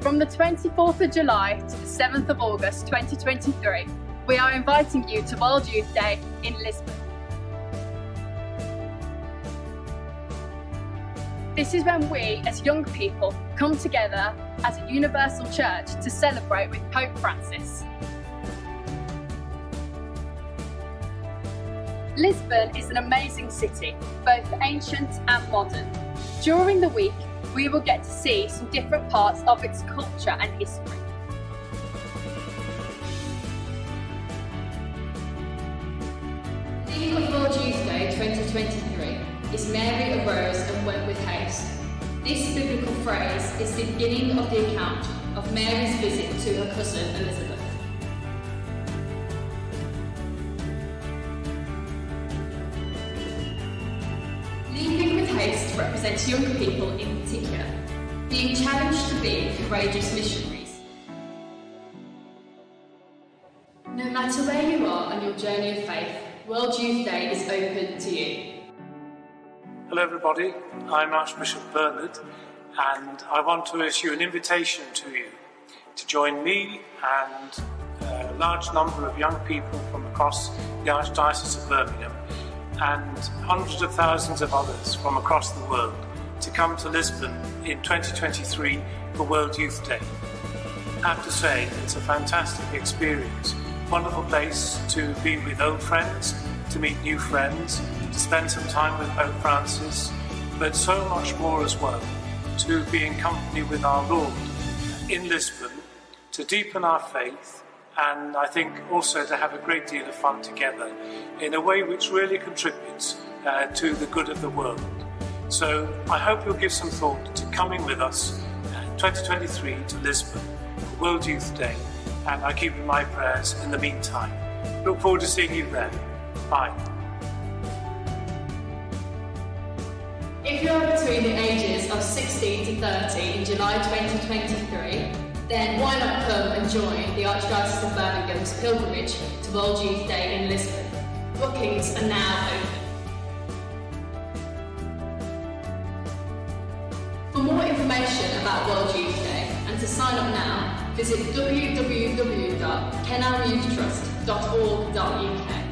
From the 24th of July to the 7th of August 2023, we are inviting you to World Youth Day in Lisbon. This is when we, as young people, come together as a universal church to celebrate with Pope Francis. Lisbon is an amazing city, both ancient and modern. During the week, we will get to see some different parts of its culture and history. The theme of World Youth Day 2023 is Mary arose and went with haste. This biblical phrase is the beginning of the account of Mary's visit to her cousin Elizabeth. Represents young people in particular, being challenged to be courageous missionaries. No matter where you are on your journey of faith, World Youth Day is open to you. Hello, everybody. I'm Archbishop Bernard, and I want to issue an invitation to you to join me and uh, a large number of young people from across the Archdiocese of Birmingham and hundreds of thousands of others from across the world to come to Lisbon in 2023 for World Youth Day. I have to say, it's a fantastic experience. Wonderful place to be with old friends, to meet new friends, to spend some time with Pope Francis, but so much more as well, to be in company with our Lord in Lisbon, to deepen our faith, and I think also to have a great deal of fun together in a way which really contributes uh, to the good of the world. So I hope you'll give some thought to coming with us uh, 2023 to Lisbon for World Youth Day, and I keep in my prayers in the meantime. Look forward to seeing you there. Bye. If you are between the ages of 16 to 30 in July 2023, then why not come and join the Archdiocese of Birmingham's pilgrimage to World Youth Day in Lisbon? Bookings are now open. For more information about World Youth Day and to sign up now, visit www.kenelmyouthtrust.org.uk.